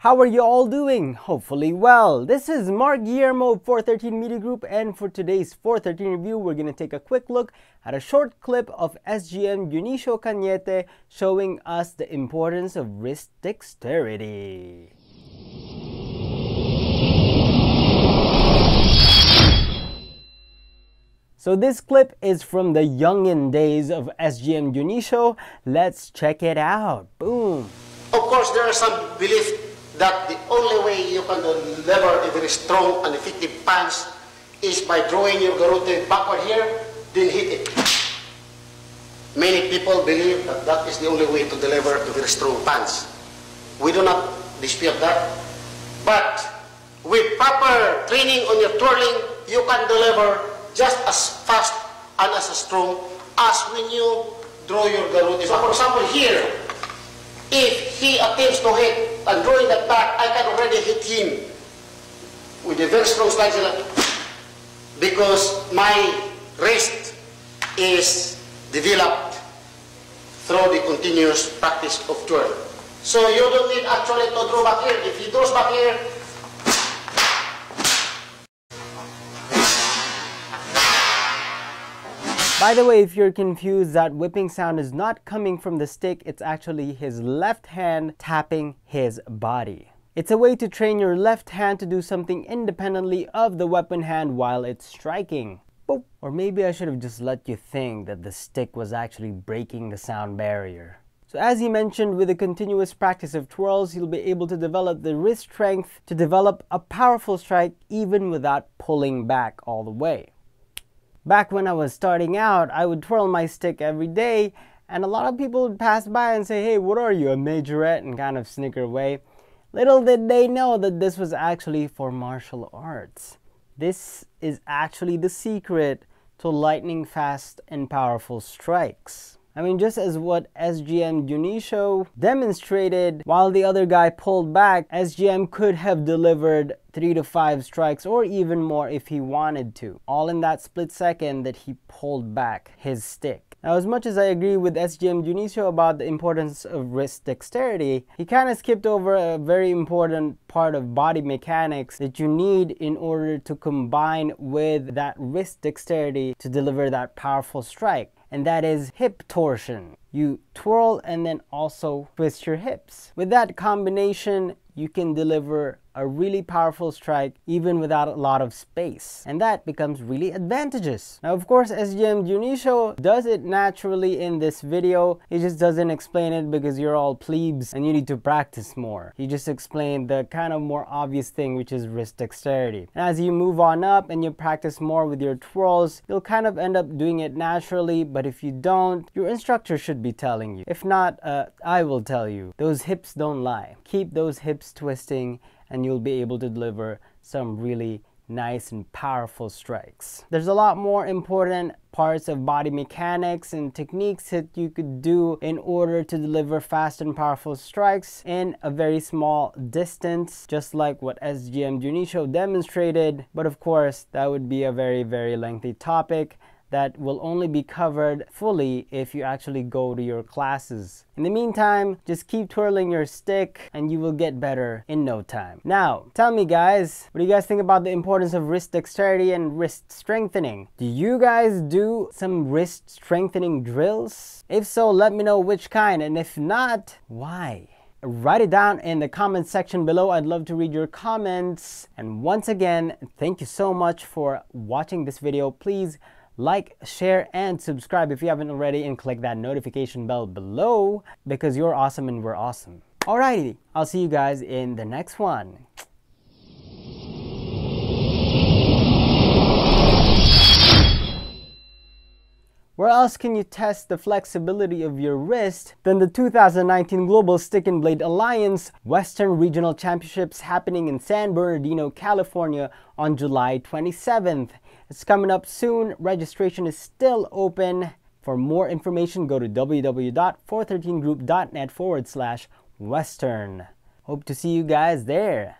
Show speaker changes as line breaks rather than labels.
How are you all doing? Hopefully well. This is Mark Guillermo of 413 Media Group and for today's 413 review we're going to take a quick look at a short clip of SGM Dionisio Cañete showing us the importance of wrist dexterity. So this clip is from the youngin days of SGM Dionisio. Let's check it out. Boom.
Of course, there are some beliefs that the only way you can deliver a very strong and effective punch is by drawing your garrote backward here, then hit it. Many people believe that that is the only way to deliver a very strong punch. We do not dispute that. But with proper training on your twirling, you can deliver just as fast and as strong as when you draw your garrote. So for example, here, if he attempts to hit and drawing that back, I can already hit him with a very strong slide because my wrist is developed through the continuous practice of twirl. So you don't need actually to draw back here. If he draws back here,
By the way, if you're confused, that whipping sound is not coming from the stick, it's actually his left hand tapping his body. It's a way to train your left hand to do something independently of the weapon hand while it's striking. Boop. Or maybe I should have just let you think that the stick was actually breaking the sound barrier. So as he mentioned, with a continuous practice of twirls, you'll be able to develop the wrist strength to develop a powerful strike even without pulling back all the way. Back when I was starting out, I would twirl my stick every day, and a lot of people would pass by and say, Hey, what are you, a majorette? and kind of snicker away. Little did they know that this was actually for martial arts. This is actually the secret to lightning fast and powerful strikes. I mean, just as what SGM Dionisio demonstrated, while the other guy pulled back, SGM could have delivered three to five strikes or even more if he wanted to, all in that split second that he pulled back his stick. Now, as much as I agree with SGM Dionisio about the importance of wrist dexterity, he kind of skipped over a very important part of body mechanics that you need in order to combine with that wrist dexterity to deliver that powerful strike and that is hip torsion. You twirl and then also twist your hips. With that combination, you can deliver a really powerful strike even without a lot of space. And that becomes really advantageous. Now, of course, SGM Dionisio does it naturally in this video. He just doesn't explain it because you're all plebes and you need to practice more. He just explained the kind of more obvious thing, which is wrist dexterity. And as you move on up and you practice more with your twirls, you'll kind of end up doing it naturally. But if you don't, your instructor should be telling you. If not, uh, I will tell you. Those hips don't lie. Keep those hips twisting and you'll be able to deliver some really nice and powerful strikes. There's a lot more important parts of body mechanics and techniques that you could do in order to deliver fast and powerful strikes in a very small distance, just like what SGM Dionisio demonstrated. But of course, that would be a very, very lengthy topic that will only be covered fully if you actually go to your classes. In the meantime, just keep twirling your stick and you will get better in no time. Now, tell me guys, what do you guys think about the importance of wrist dexterity and wrist strengthening? Do you guys do some wrist strengthening drills? If so, let me know which kind and if not, why? write it down in the comment section below. I'd love to read your comments. And once again, thank you so much for watching this video. Please like, share, and subscribe if you haven't already, and click that notification bell below because you're awesome and we're awesome. Alrighty, I'll see you guys in the next one. Where else can you test the flexibility of your wrist than the 2019 Global Stick and Blade Alliance Western Regional Championships happening in San Bernardino, California on July 27th? It's coming up soon. Registration is still open. For more information, go to www.413group.net forward slash Western. Hope to see you guys there.